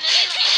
no, no.